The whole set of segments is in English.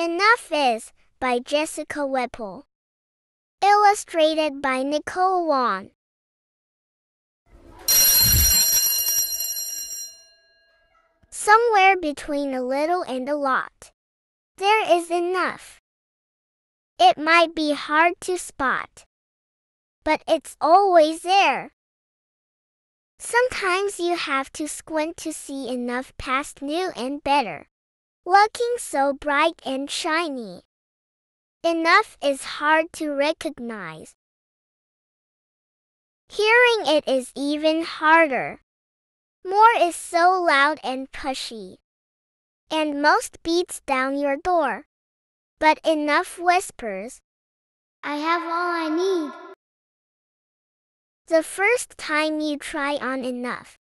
Enough is by Jessica Whipple. Illustrated by Nicole Wong. Somewhere between a little and a lot, there is enough. It might be hard to spot, but it's always there. Sometimes you have to squint to see enough past new and better, looking so bright and shiny. Enough is hard to recognize. Hearing it is even harder. More is so loud and pushy. And most beats down your door. But enough whispers. I have all I need. The first time you try on enough,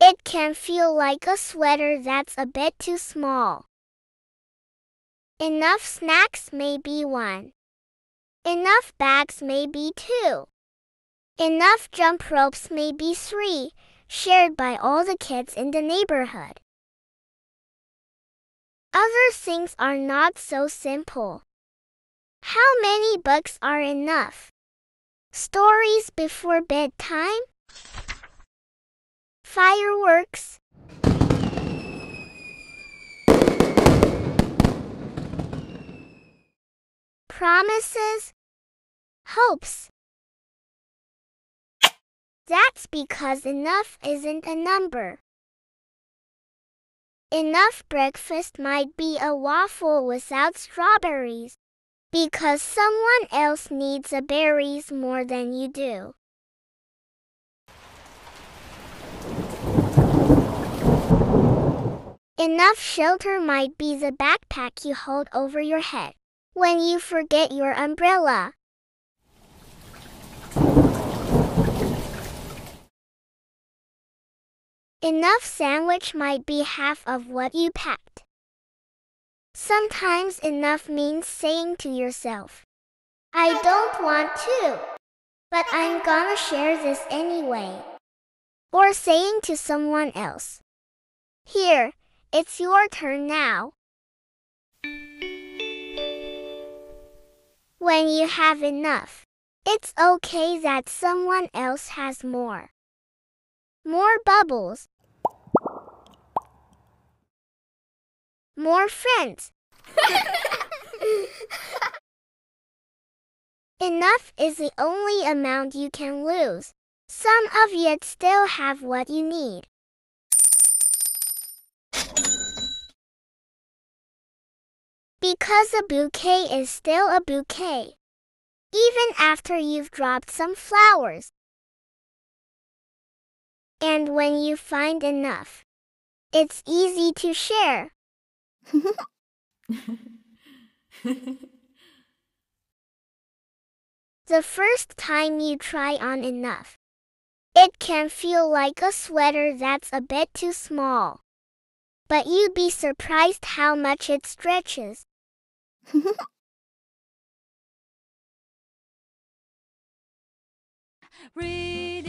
it can feel like a sweater that's a bit too small. Enough snacks may be one. Enough bags may be two. Enough jump ropes may be three shared by all the kids in the neighborhood. Other things are not so simple. How many books are enough? Stories before bedtime? Fireworks? Promises? Hopes? That's because enough isn't a number. Enough breakfast might be a waffle without strawberries, because someone else needs the berries more than you do. Enough shelter might be the backpack you hold over your head when you forget your umbrella. Enough sandwich might be half of what you packed. Sometimes enough means saying to yourself, I don't want to, but I'm gonna share this anyway. Or saying to someone else, Here, it's your turn now. When you have enough, it's okay that someone else has more. More bubbles. More friends. Enough is the only amount you can lose. Some of you still have what you need. Because a bouquet is still a bouquet. Even after you've dropped some flowers. And when you find enough, it's easy to share. the first time you try on enough, it can feel like a sweater that's a bit too small. But you'd be surprised how much it stretches. Reading